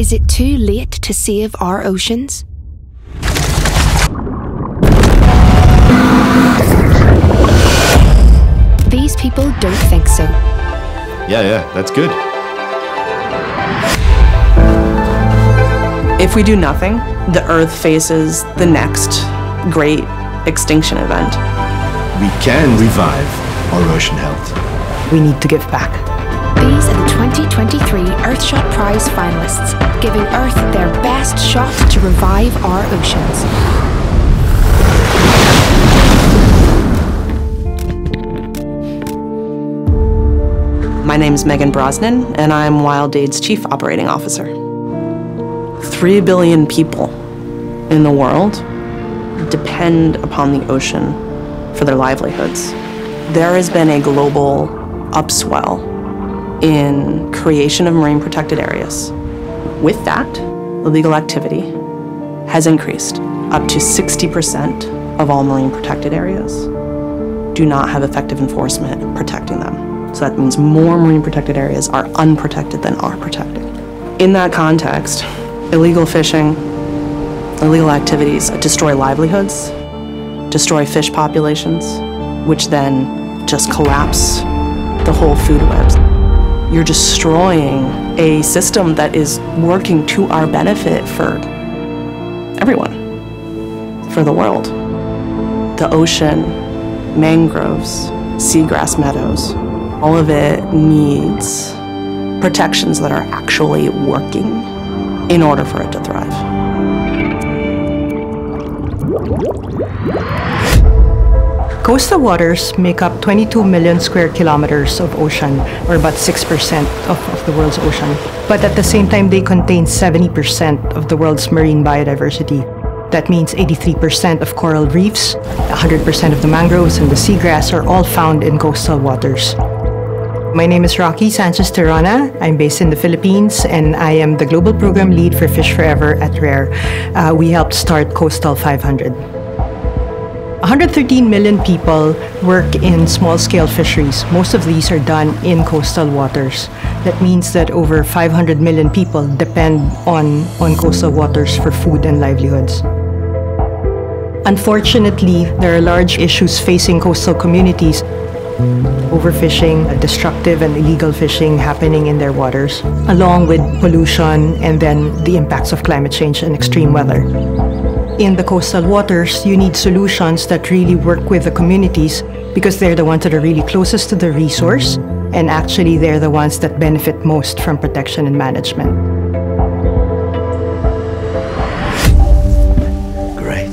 Is it too late to save our oceans? These people don't think so. Yeah, yeah, that's good. If we do nothing, the Earth faces the next great extinction event. We can revive our ocean health. We need to give back. These are the 2023 Earthshot Prize finalists, giving Earth their best shot to revive our oceans. My name is Meaghan Brosnan, and I'm WildAid's Chief Operating Officer. Three billion people in the world depend upon the ocean for their livelihoods. There has been a global upswell in creation of marine protected areas. With that, illegal activity has increased. Up to 60% of all marine protected areas do not have effective enforcement protecting them. So that means more marine protected areas are unprotected than are protected. In that context, illegal fishing, illegal activities destroy livelihoods, destroy fish populations, which then just collapse the whole food webs. You're destroying a system that is working to our benefit for everyone, for the world. The ocean, mangroves, seagrass meadows, all of it needs protections that are actually working in order for it to thrive. Coastal waters make up 22 million square kilometers of ocean, or about 6% of, of the world's ocean. But at the same time, they contain 70% of the world's marine biodiversity. That means 83% of coral reefs, 100% of the mangroves and the seagrass are all found in coastal waters. My name is Rocky Sanchez Tirona. I'm based in the Philippines and I am the Global Program Lead for Fish Forever at RARE. Uh, we helped start Coastal 500. 113 million people work in small-scale fisheries. Most of these are done in coastal waters. That means that over 500 million people depend on, on coastal waters for food and livelihoods. Unfortunately, there are large issues facing coastal communities. Overfishing, destructive and illegal fishing happening in their waters, along with pollution and then the impacts of climate change and extreme weather in the coastal waters, you need solutions that really work with the communities because they're the ones that are really closest to the resource and actually they're the ones that benefit most from protection and management. Great.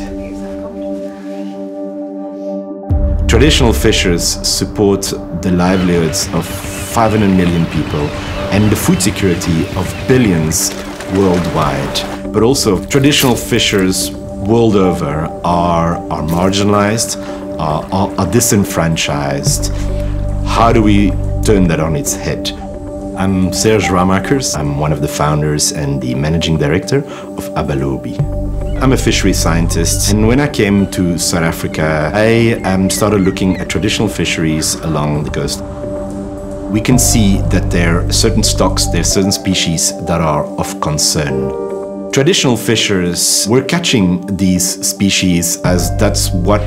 Traditional fishers support the livelihoods of 500 million people and the food security of billions worldwide. But also, traditional fishers world over are, are marginalized, are, are, are disenfranchised. How do we turn that on its head? I'm Serge Raemaekers. I'm one of the founders and the managing director of Abalobi. I'm a fishery scientist, and when I came to South Africa, I um, started looking at traditional fisheries along the coast. We can see that there are certain stocks, there are certain species that are of concern. Traditional fishers were catching these species as that's what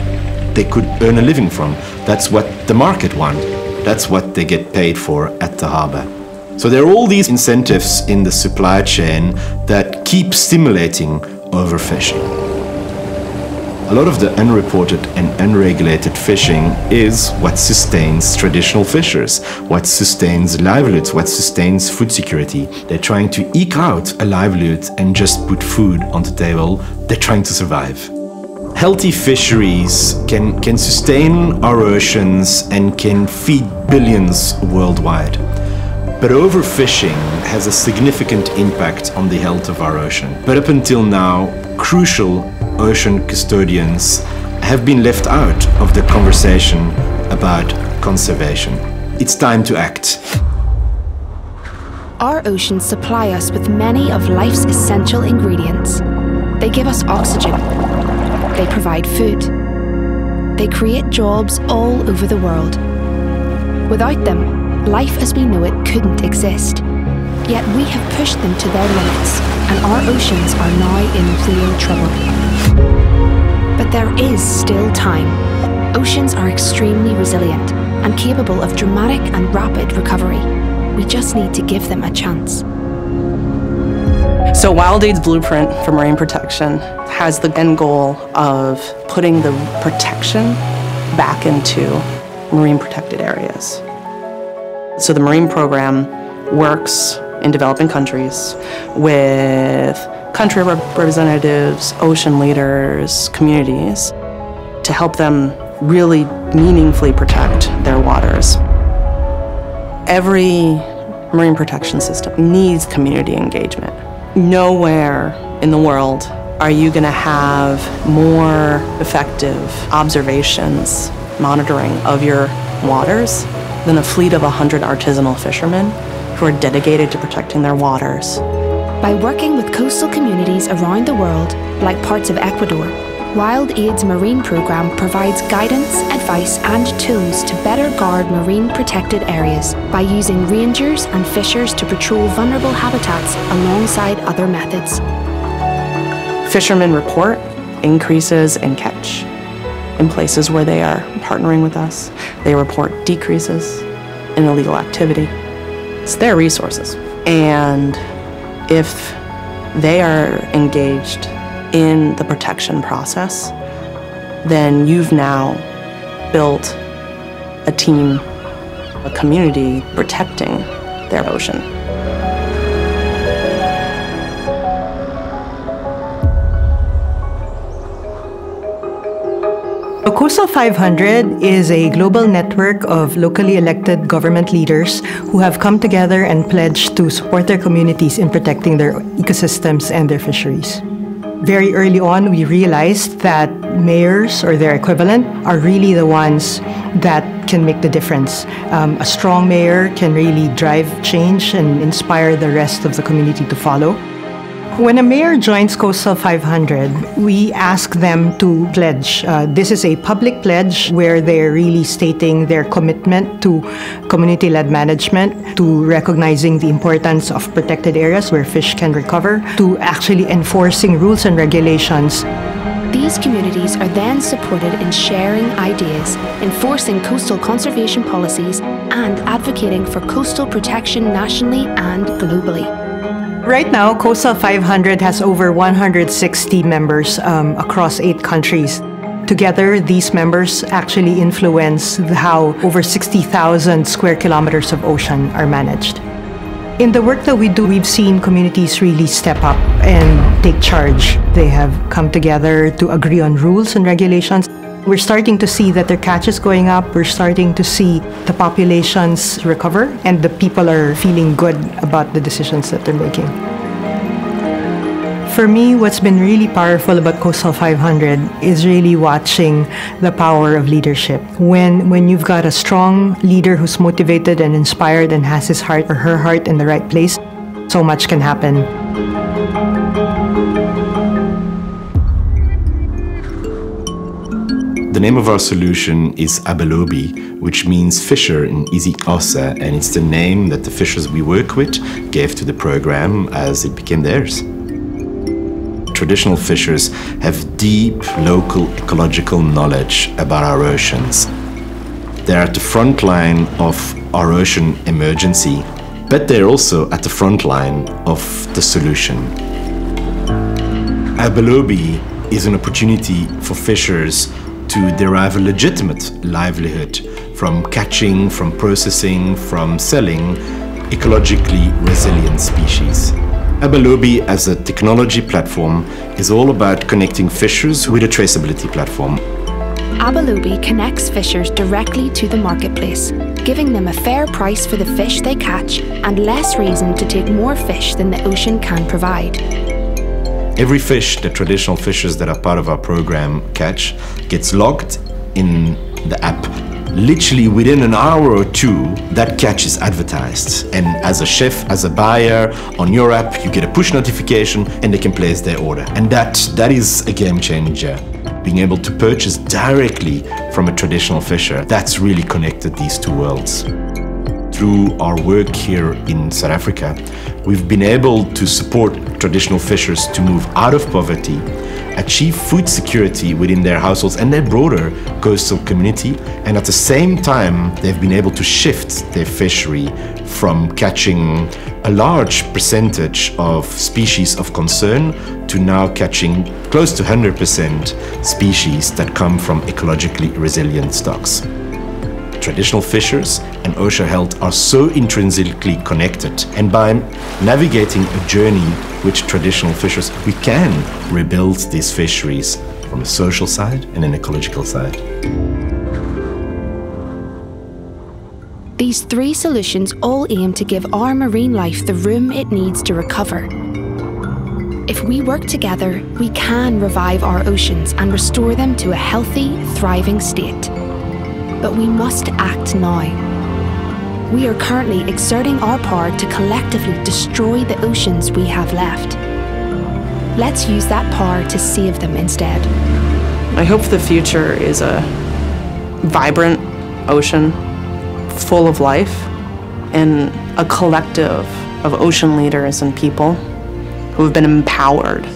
they could earn a living from. That's what the market want. That's what they get paid for at the harbor. So there are all these incentives in the supply chain that keep stimulating overfishing. A lot of the unreported and unregulated fishing is what sustains traditional fishers, what sustains livelihoods, what sustains food security. They're trying to eke out a livelihood and just put food on the table. They're trying to survive. Healthy fisheries can, can sustain our oceans and can feed billions worldwide. But overfishing has a significant impact on the health of our ocean. But up until now, crucial ocean custodians have been left out of the conversation about conservation. It's time to act. Our oceans supply us with many of life's essential ingredients. They give us oxygen. They provide food. They create jobs all over the world. Without them, life as we know it couldn't exist. Yet we have pushed them to their limits and our oceans are now in real trouble. But there is still time. Oceans are extremely resilient and capable of dramatic and rapid recovery. We just need to give them a chance. So WildAid's blueprint for marine protection has the end goal of putting the protection back into marine protected areas. So the marine program works in developing countries with country representatives, ocean leaders, communities to help them really meaningfully protect their waters. Every marine protection system needs community engagement. Nowhere in the world are you going to have more effective observations, monitoring of your waters than a fleet of 100 artisanal fishermen who are dedicated to protecting their waters. By working with coastal communities around the world, like parts of Ecuador, WildAid's marine program provides guidance, advice, and tools to better guard marine protected areas by using rangers and fishers to patrol vulnerable habitats alongside other methods. Fishermen report increases in catch in places where they are partnering with us. They report decreases in illegal activity. It's their resources. And if they are engaged in the protection process, then you've now built a team, a community protecting their ocean. Coastal 500 is a global network of locally elected government leaders who have come together and pledged to support their communities in protecting their ecosystems and their fisheries very early on, we realized that mayors or their equivalent are really the ones that can make the difference. Um, a strong mayor can really drive change and inspire the rest of the community to follow. When a mayor joins Coastal 500, we ask them to pledge. Uh, this is a public pledge where they're really stating their commitment to community led management, to recognizing the importance of protected areas where fish can recover, to actually enforcing rules and regulations. These communities are then supported in sharing ideas, enforcing coastal conservation policies, and advocating for coastal protection nationally and globally. Right now, Coastal 500 has over 160 members um, across eight countries. Together, these members actually influence how over 60,000 square kilometers of ocean are managed. In the work that we do, we've seen communities really step up and take charge. They have come together to agree on rules and regulations we're starting to see that their catch is going up. We're starting to see the populations recover, and the people are feeling good about the decisions that they're making. For me, what's been really powerful about Coastal 500 is really watching the power of leadership. When, when you've got a strong leader who's motivated and inspired and has his heart or her heart in the right place, so much can happen. The name of our solution is Abalobi, which means fisher in isiXhosa, and it's the name that the fishers we work with gave to the program as it became theirs. Traditional fishers have deep local ecological knowledge about our oceans. They're at the front line of our ocean emergency, but they're also at the front line of the solution. Abalobi is an opportunity for fishers to derive a legitimate livelihood from catching, from processing, from selling ecologically resilient species. Abalobi as a technology platform is all about connecting fishers with a traceability platform. Abalobi connects fishers directly to the marketplace, giving them a fair price for the fish they catch and less reason to take more fish than the ocean can provide. Every fish the traditional fishers that are part of our program catch gets logged in the app. Literally within an hour or two, that catch is advertised. And as a chef, as a buyer, on your app, you get a push notification and they can place their order. And that, that is a game changer. Being able to purchase directly from a traditional fisher, that's really connected these two worlds through our work here in South Africa, we've been able to support traditional fishers to move out of poverty, achieve food security within their households and their broader coastal community, and at the same time, they've been able to shift their fishery from catching a large percentage of species of concern to now catching close to 100% species that come from ecologically resilient stocks. Traditional fishers and ocean health are so intrinsically connected, and by navigating a journey with traditional fishers, we can rebuild these fisheries from a social side and an ecological side. These three solutions all aim to give our marine life the room it needs to recover. If we work together, we can revive our oceans and restore them to a healthy, thriving state. But we must act now. We are currently exerting our power to collectively destroy the oceans we have left. Let's use that power to save them instead. I hope the future is a vibrant ocean full of life and a collective of ocean leaders and people who have been empowered.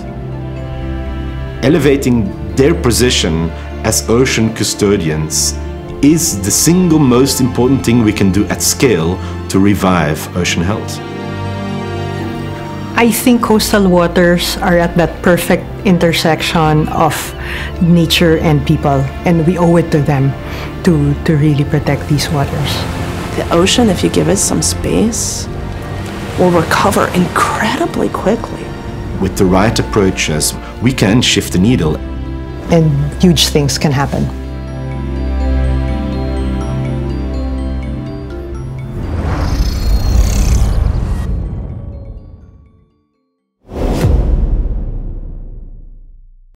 Elevating their position as ocean custodians is the single most important thing we can do at scale to revive ocean health. I think coastal waters are at that perfect intersection of nature and people, and we owe it to them to, to really protect these waters. The ocean, if you give it some space, will recover incredibly quickly. With the right approaches, we can shift the needle. And huge things can happen.